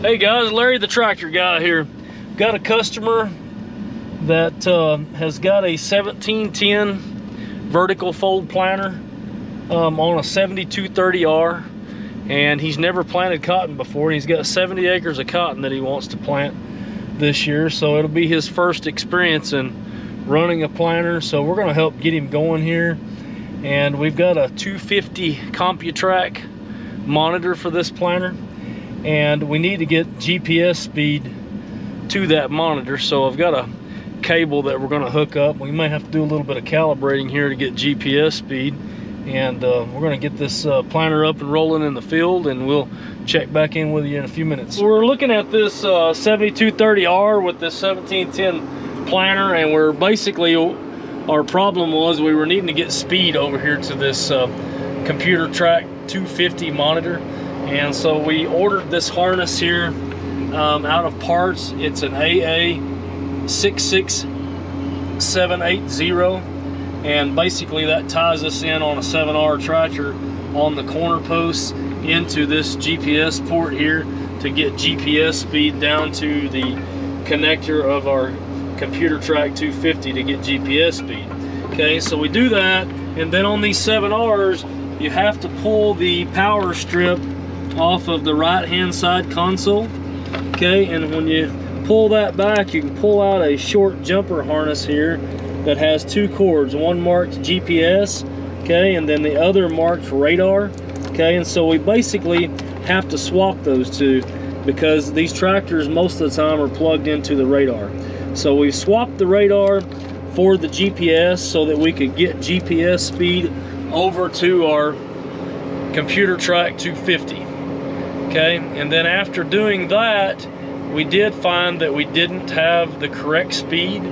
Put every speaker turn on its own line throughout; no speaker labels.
Hey guys, Larry the tractor guy here. Got a customer that uh, has got a 1710 vertical fold planter um, on a 7230R and he's never planted cotton before. He's got 70 acres of cotton that he wants to plant this year so it'll be his first experience in running a planter so we're going to help get him going here and we've got a 250 CompuTrack monitor for this planter and we need to get GPS speed to that monitor. So I've got a cable that we're going to hook up. We may have to do a little bit of calibrating here to get GPS speed. And uh, we're going to get this uh, planter up and rolling in the field and we'll check back in with you in a few minutes. We're looking at this uh, 7230R with this 1710 planter and we're basically our problem was we were needing to get speed over here to this uh, track 250 monitor and so we ordered this harness here um, out of parts. It's an AA 66780 and basically that ties us in on a 7R tractor on the corner posts into this GPS port here to get GPS speed down to the connector of our computer track 250 to get GPS speed. Okay so we do that. And then on these 7Rs you have to pull the power strip off of the right hand side console okay? And when you pull that back you can pull out a short jumper harness here that has two cords one marked GPS okay and then the other marked radar okay? And so we basically have to swap those two because these tractors most of the time are plugged into the radar. So we swapped the radar for the GPS so that we could get GPS speed over to our computer track 250 okay and then after doing that we did find that we didn't have the correct speed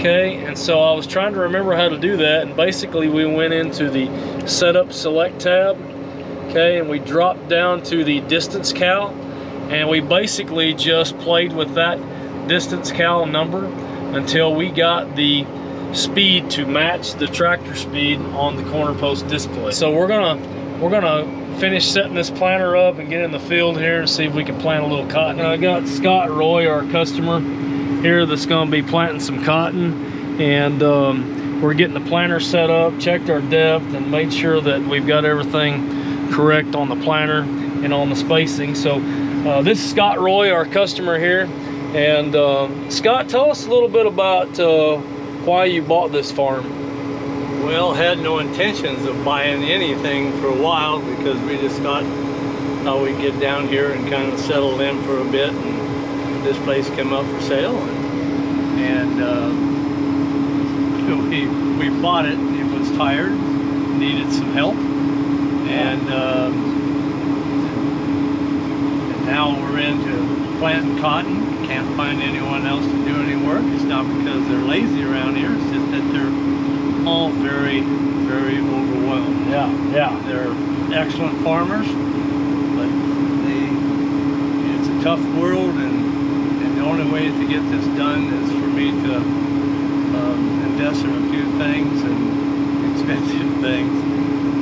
okay? And so I was trying to remember how to do that and basically we went into the setup select tab okay? And we dropped down to the distance cal and we basically just played with that distance cal number until we got the speed to match the tractor speed on the corner post display. So we're gonna we're gonna finish setting this planter up and get in the field here and see if we can plant a little cotton. I got Scott Roy, our customer here that's gonna be planting some cotton and um, we're getting the planter set up, checked our depth and made sure that we've got everything correct on the planter and on the spacing. So uh, this is Scott Roy, our customer here. And uh, Scott, tell us a little bit about uh, why you bought this farm.
Well, had no intentions of buying anything for a while because we just thought how we'd get down here and kind of settle in for a bit. And this place came up for sale, and, and uh, we we bought it. It was tired, needed some help, and, uh, and now we're into planting cotton. Can't find anyone else to do any work. It's not because they're lazy around here. It's just that they're all very, very overwhelmed.
Yeah, yeah.
They're excellent farmers, but they, it's a tough world and, and the only way to get this done is for me to um, invest in a few things and expensive things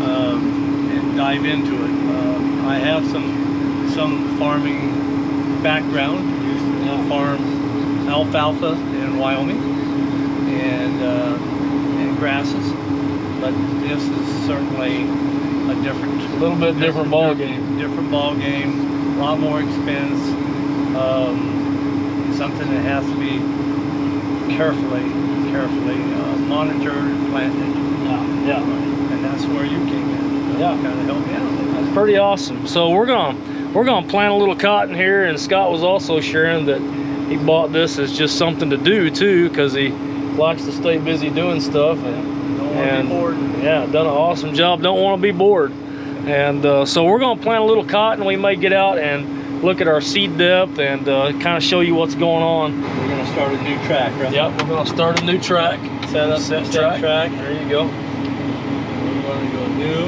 um, and dive into it. Um, I have some, some farming background. Used to farm alfalfa in Wyoming and uh, grasses, but this is certainly a different,
a little bit different, ball game.
Different ball game, a lot more expense. Um, something that has to be carefully, carefully uh, monitored planted.
Yeah, yeah.
And that's where you came in.
Yeah,
kind of help me out.
That's pretty awesome. So we're gonna we're gonna plant a little cotton here, and Scott was also sharing that he bought this as just something to do too, because he likes to stay busy doing stuff and,
and
yeah done an awesome job. Don't want to be bored. And uh, so we're going to plant a little cotton. We may get out and look at our seed depth and uh, kind of show you what's going on.
We're going to start a new track right?
Yep we're going to start a new track.
Set up set track. track.
There you go.
We're going to go new.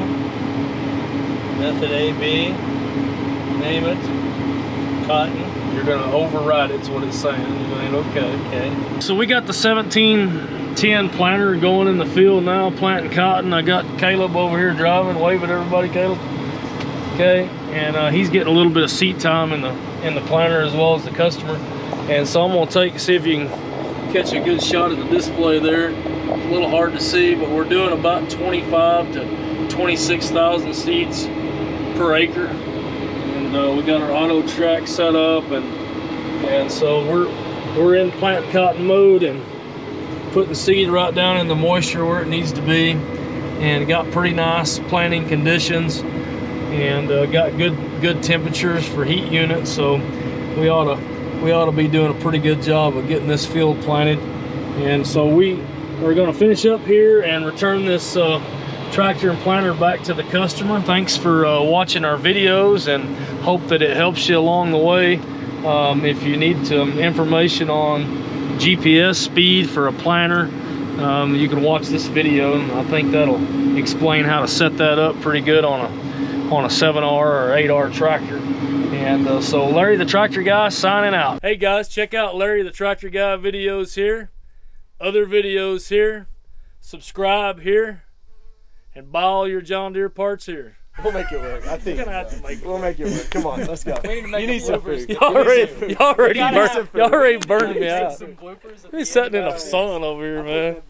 Method A B. Name it. Cotton
you're gonna override it's what it's saying. You're okay.
Okay.
So we got the 1710 planter going in the field now, planting cotton. I got Caleb over here driving. Wave at everybody, Caleb. Okay, and uh, he's getting a little bit of seat time in the in the planter as well as the customer. And so I'm gonna take see if you can catch a good shot of the display there. It's a little hard to see, but we're doing about 25 to 26,000 seeds per acre. And uh, we got our auto track set up, and and so we're we're in plant cotton mode and putting seed right down in the moisture where it needs to be, and got pretty nice planting conditions, and uh, got good good temperatures for heat units. So we ought to we ought to be doing a pretty good job of getting this field planted. And so we are going to finish up here and return this uh, tractor and planter back to the customer. Thanks for uh, watching our videos and hope that it helps you along the way. Um, if you need some information on GPS speed for a planter, um, you can watch this video and I think that'll explain how to set that up pretty good on a on a 7R or 8R tractor. And uh, so Larry the Tractor Guy signing out. Hey guys, check out Larry the Tractor Guy videos here, other videos here, subscribe here, and buy all your John Deere parts here.
We'll make it work. I think
We're gonna have to make it
we'll make it work. Come on, let's go.
We need to make
you need some food.
Y'all already, y'all already,
gotta
burn, y'all already burned me out.
Some bloopers. at
He's
the end
sitting in
of
a sun over here, man.